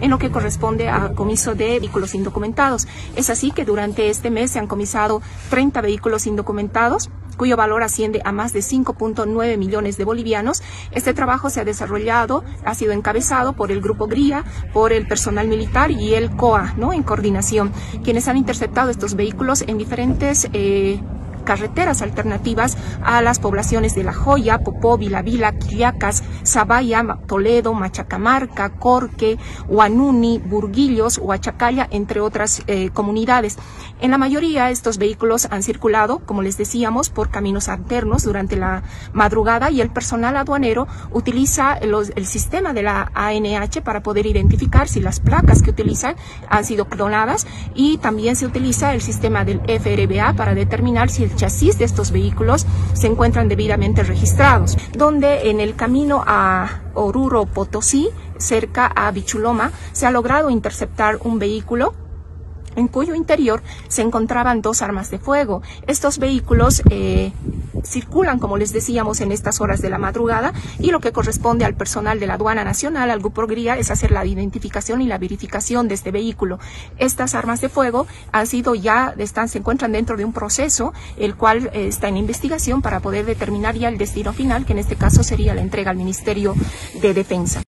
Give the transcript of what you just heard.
en lo que corresponde a comiso de vehículos indocumentados. Es así que durante este mes se han comisado 30 vehículos indocumentados cuyo valor asciende a más de 5.9 millones de bolivianos. Este trabajo se ha desarrollado, ha sido encabezado por el Grupo GRIA, por el personal militar y el COA, ¿no? En coordinación, quienes han interceptado estos vehículos en diferentes eh, carreteras alternativas a las poblaciones de La Joya, Popó, Vila Vila, Quiliacas, Zabaya, Toledo, Machacamarca, Corque, Huanuni, Burguillos, Huachacalla, entre otras eh, comunidades. En la mayoría estos vehículos han circulado, como les decíamos, por caminos alternos durante la madrugada y el personal aduanero utiliza los, el sistema de la ANH para poder identificar si las placas que utilizan han sido clonadas y también se utiliza el sistema del FRBA para determinar si el chasis de estos vehículos se encuentran debidamente registrados, donde en el camino a Oruro Potosí, cerca a Bichuloma, se ha logrado interceptar un vehículo en cuyo interior se encontraban dos armas de fuego. Estos vehículos eh, circulan, como les decíamos, en estas horas de la madrugada y lo que corresponde al personal de la aduana nacional, al grupo GRIA, es hacer la identificación y la verificación de este vehículo. Estas armas de fuego han sido ya, están, se encuentran dentro de un proceso, el cual eh, está en investigación para poder determinar ya el destino final, que en este caso sería la entrega al Ministerio de Defensa.